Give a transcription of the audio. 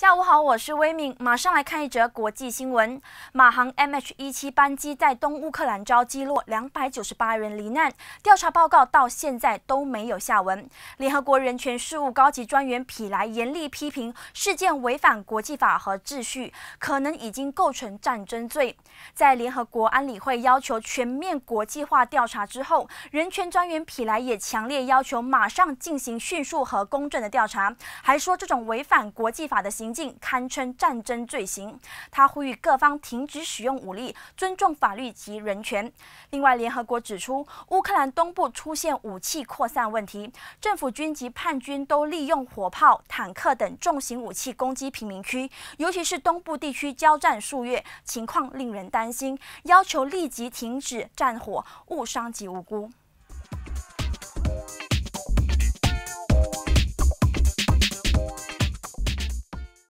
下午好，我是威敏，马上来看一则国际新闻。马航 MH17 班机在东乌克兰遭击落，两百九十八人罹难。调查报告到现在都没有下文。联合国人权事务高级专员皮莱严厉批评事件违反国际法和秩序，可能已经构成战争罪。在联合国安理会要求全面国际化调查之后，人权专员皮莱也强烈要求马上进行迅速和公正的调查，还说这种违反国际法的行。境堪称战争罪行。他呼吁各方停止使用武力，尊重法律及人权。另外，联合国指出，乌克兰东部出现武器扩散问题，政府军及叛军都利用火炮、坦克等重型武器攻击平民区，尤其是东部地区交战数月，情况令人担心，要求立即停止战火，勿伤及无辜。